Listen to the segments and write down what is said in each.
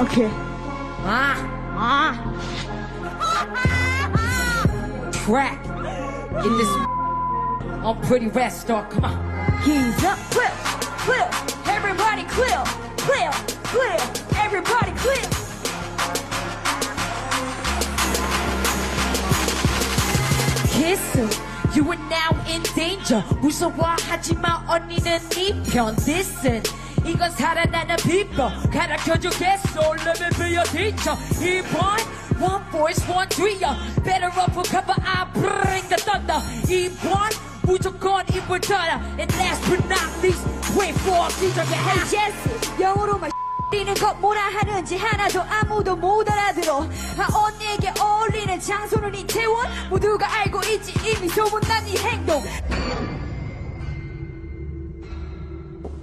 오케이. Ah, 아, track in this. I'm pretty rest star. Come on. he's up. Clear, clear. Everybody clear, clear, clear. Everybody clear. Kiss you are now in danger. 무서워하지마 언니는 이편 Listen. 이건 살아나는 비법 가르쳐주겠어 your teacher 2번 One voice, one trio Better up for cover, I bring the thunder 2번 무조건 입을 털어 And last but not least Wait for 기적의 Hey 하 Jesse, 영어로만 뛰는 것 뭐라 하는지 하나도 아무도 못 알아들어. 아, 언니에게 어울리는 장소는 이태원. 모두가 알고 있지 이미 소문난 이 행동.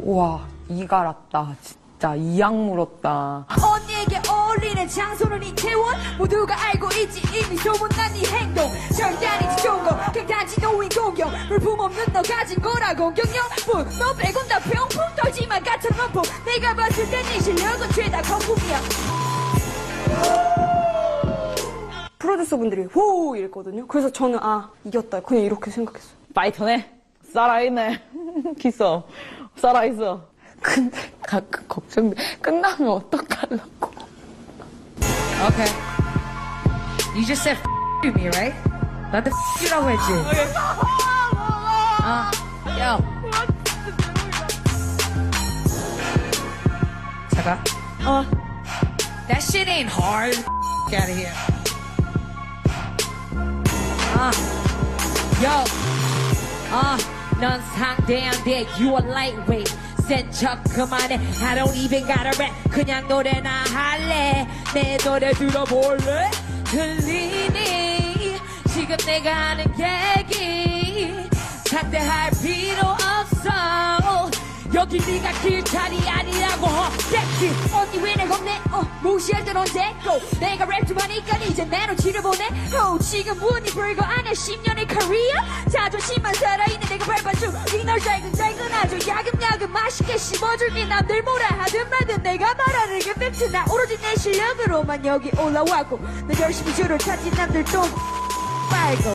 와, 이 갈았다. 진짜 이악 물었다. 언니에게 어울리는 장소는 이태원 모두가 알고 있지 이미 소문난 이 행동 절대 아니지 좋은 거 강단지 노인 공격 물품 없는 너 가진 거라고 경영분 너 빼곤 다 병풍 떨지만 같은 원품 내가 봤을 때네 실력은 죄다 거품이야 프로듀서 분들이 호 이랬거든요. 그래서 저는 아 이겼다 그냥 이렇게 생각했어요. 파이터네. 살아있네. 기서. 살아있어. 근데 가끔 걱정돼. 끝나면 어떡하려고. Okay You just said F me, right? 나한테 F이라고 했지? 아, yo 잠깐 어. That shit ain't hard. Get out of here. Uh, yo. Uh, 넌 상대한데 you a lightweight. 센척 그만해. I don't even gotta rap. 그냥 노래나 할래. 내 노래 들어볼래? 들리니? 지금 내가 하는 얘기. 상대할 필요 없어. 여기 네가 길자리 아니라고. 헛됐지? 언니 왜 내가 없네. 어 무시할 땐 언제 고 내가 랩 좀 하니까 이제 내 눈치를 보네. 어 지금 문이 불고 안에 10년의 커리어 자존심만 살아있는 내가 밟아줄 이널 잘근잘근 아주 야금야금 맛있게 씹어줄게. 남들 뭐라 하든 말든 내가 말하는 게 팩트 나. 오로지 내 실력으로만 여기 올라왔고 내 열심히 줄을 찾지 남들 또 빨고